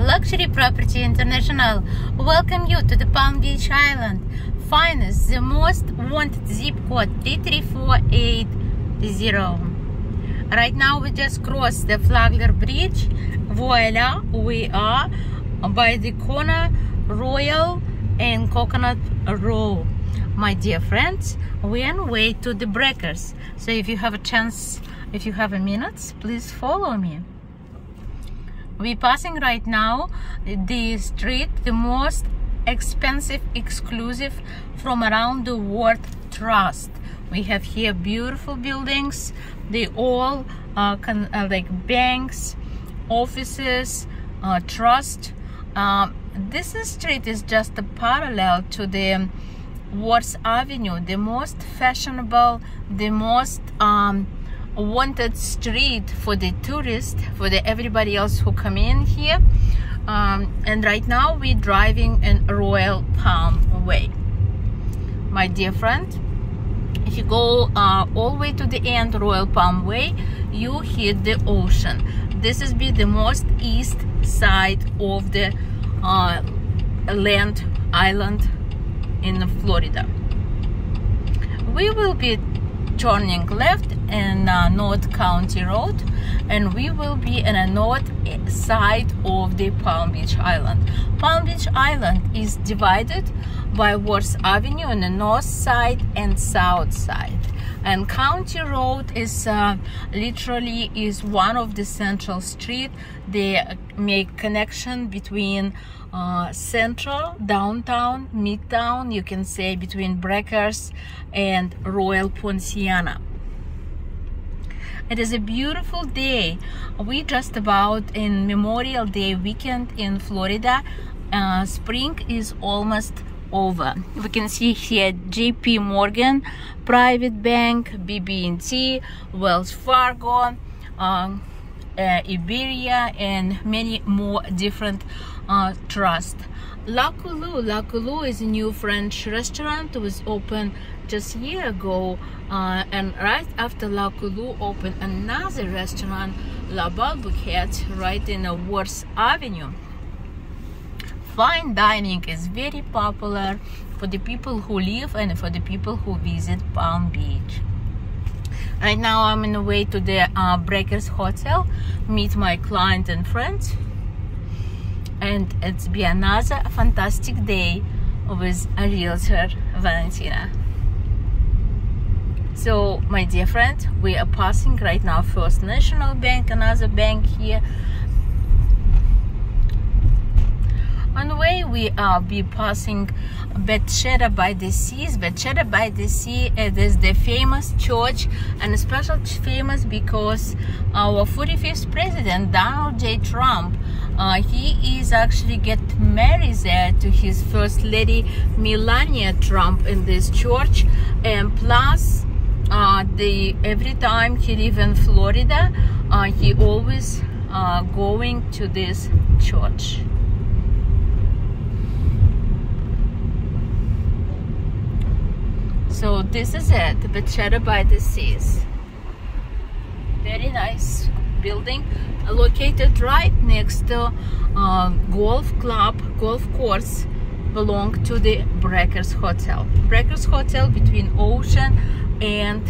Luxury Property International welcome you to the Palm Beach Island. Finest, the most wanted zip code 33480. Right now we just crossed the Flagler Bridge. Voila, we are by the corner Royal and Coconut Row. My dear friends, we are on way to the breakers. So if you have a chance, if you have a minute, please follow me we're passing right now the street the most expensive exclusive from around the world trust. We have here beautiful buildings they all uh, uh, like banks offices uh, trust. Um, this street is just a parallel to the Worth Avenue the most fashionable the most um, wanted street for the tourists for the everybody else who come in here. Um, and right now we're driving in Royal Palm Way. My dear friend if you go uh, all the way to the end Royal Palm Way you hit the ocean. This is be the most east side of the uh, land island in Florida. We will be turning left in uh, North County Road and we will be in a north side of the Palm Beach Island. Palm Beach Island is divided by Worth Avenue on the north side and south side. And County Road is uh, literally is one of the central street. They make connection between uh, central downtown midtown you can say between Breakers and Royal Poinciana it is a beautiful day. We just about in Memorial Day weekend in Florida. Uh, spring is almost over. We can see here JP Morgan private bank BB&T Wells Fargo um, uh, Iberia and many more different uh, trust La Goulue La Goulue is a new French restaurant was opened just a year ago uh, and right after La Goulue opened another restaurant La Bilboquet right in the Worth Avenue fine dining is very popular for the people who live and for the people who visit Palm Beach. Right now I'm on the way to the uh, Breakers Hotel, meet my client and friends. And it's be another fantastic day with a realtor, Valentina. So, my dear friend, we are passing right now First National Bank, another bank here, on the way we uh, be passing Bethesda by the Sea. Bethesda by the Sea it is the famous church and especially famous because our 45th president Donald J. Trump uh, he is actually get married there to his first lady Melania Trump in this church and plus uh, the every time he live in Florida uh, he always uh, going to this church so this is it Bethesda by the Seas. Very nice building located right next to uh, golf club golf course belong to the Breakers Hotel. Breakers Hotel between ocean and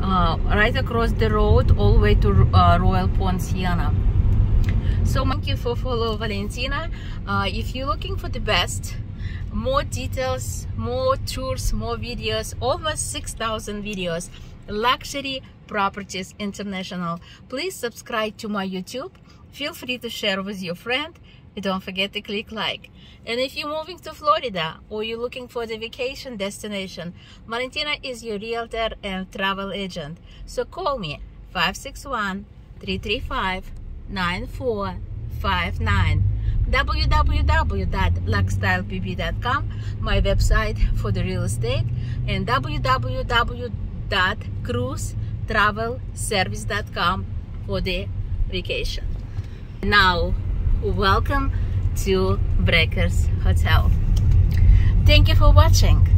uh, right across the road all the way to uh, Royal Poinciana. So thank you for follow Valentina. Uh, if you're looking for the best more details more tours more videos over 6,000 videos. Luxury properties international. Please subscribe to my youtube. Feel free to share with your friend. And don't forget to click like. And if you're moving to florida or you're looking for the vacation destination valentina is your realtor and travel agent. So call me 561 335 9459 www.luxstylepb.com my website for the real estate and www.cruisetravelservice.com for the vacation. Now welcome to breakers hotel. Thank you for watching.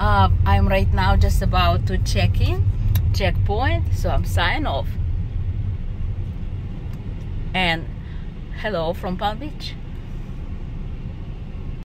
Uh, i'm right now just about to check in checkpoint so i'm sign off. And hello from Palm Beach